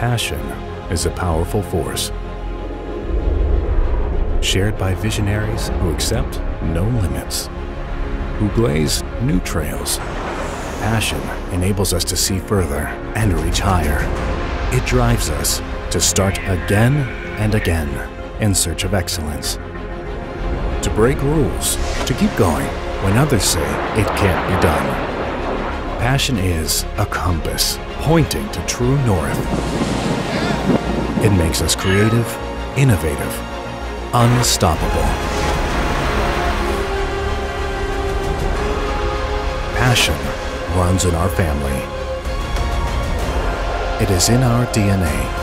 Passion is a powerful force, shared by visionaries who accept no limits, who blaze new trails. Passion enables us to see further and reach higher. It drives us to start again and again in search of excellence. To break rules, to keep going when others say it can't be done. Passion is a compass pointing to true north. It makes us creative, innovative, unstoppable. Passion runs in our family. It is in our DNA.